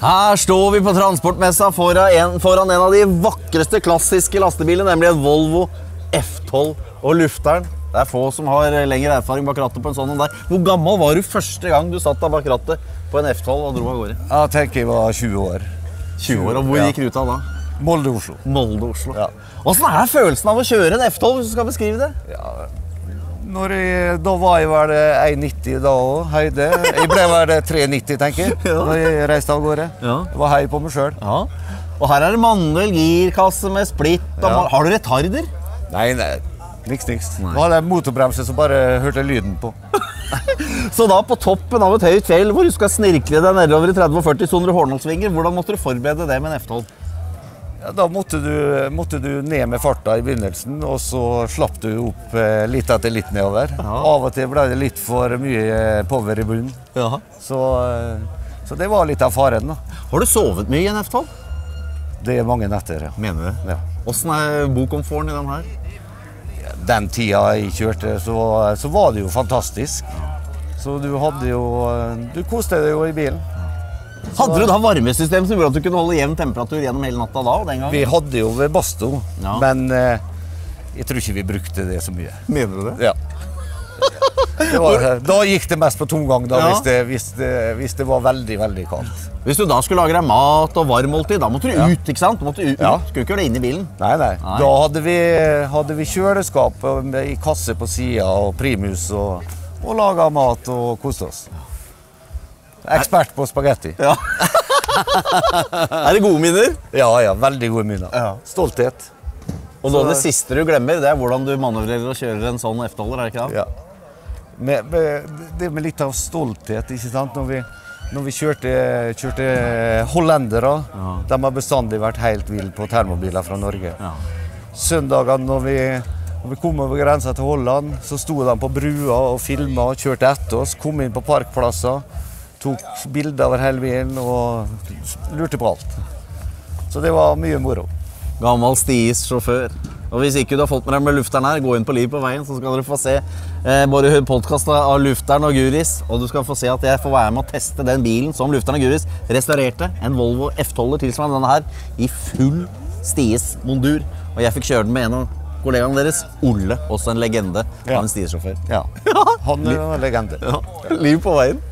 Her står vi på transportmessa foran en, foran en av de vakreste klassiske lastebilene, nemlig en Volvo F12 og lufteren. Det er få som har lengre erfaring bak rattet på en sånn en der. Hvor gammel var du første gang du satt deg bak rattet på en F12 og dro av gårde? Jeg tenker jeg var 20 år. 20 år, og Hvor Ja. gikk ruta da? Molde-Oslo. Molde-Oslo. Ja. Åssen er følelsen av å kjøre en F12, hvis du skal beskrive det? Når jeg, da var jeg vel 1,90 da òg, høyde. Jeg ble vel 3,90, tenker jeg, Ja. da jeg reiste av gårde. Ja. Jeg var høy på meg sjøl. Ja. Og her er det mandel, girkasse med splitt. Ja. Har du retarder? Nei, nei. Niks, niks. Det var det motorbremse som bare hørte lyden på. Så da på toppen av et høyt fjell hvor du skal snirkle deg nedover i 30-40 soner Hornholsvinger, hvordan måtte du forberede det med en F12? Ja, da måtte du, måtte du ned med farta i begynnelsen, og så slapp du opp eh, litt etter litt nedover. Av og til ble det litt for mye eh, power i bunnen. Så, eh, så det var litt av faren. da. Har du sovet mye i en F12? Det er mange netter, ja. Mener du det? ja. Åssen er bokomforten i den her? Den tida jeg kjørte, så, så var det jo fantastisk. Så du hadde jo Du koste deg jo i bilen. Hadde du da varmesystem som gjorde at du kunne holde jevn temperatur gjennom hele natta da? den gangen? Vi hadde jo ved Basto, Ja. men eh, jeg tror ikke vi brukte det så mye. Mener du det? Ja. Det var, da gikk det mest på tomgang da, Ja. hvis, det, hvis, det, hvis det var veldig, veldig kaldt. Hvis du da skulle lage deg mat og varmmåltid, da måtte du Ja. ut, ikke sant? Du måtte ut. Ja. Skulle ikke gjøre det inn i bilen. Nei, nei. Nei. Da hadde vi, hadde vi kjøleskap i kasse på sida og primus og, og laga mat og koste oss. Ekspert på spagetti. Er det gode minner? Ja, ja. Veldig gode minner. Ja. Stolthet. Og da det siste du glemmer, det er hvordan du manøvrerer og kjører en sånn F-12-er, er det ikke det? Ja. Med, med, det med litt av stolthet, ikke sant. Når vi, når vi kjørte, kjørte hollendere, de har bestandig vært helt ville på termobiler fra Norge. Ja. Søndagene når vi, når vi kom over grensa til Holland, så sto de på brua og filma og kjørte etter oss. Kom inn på parkplasser, tok bilder over hele bilen og lurte på alt. Så det var mye moro. Gammel Sties sjåfør. Og hvis ikke du har fått med deg med lufteren her, gå inn på Liv på veien, så skal dere få se eh, både podkast av lufteren og Guris. Og du skal få se at jeg får være med å teste den bilen som lufteren og Guris restaurerte. En Volvo F12-er tilsvarende denne her, i full Sties mondur. Og jeg fikk kjøre den med en av kollegaene deres, Olle, også en legende Ja. av en Sties-sjåfør. Ja. Han er en legende. Ja. Liv på veien.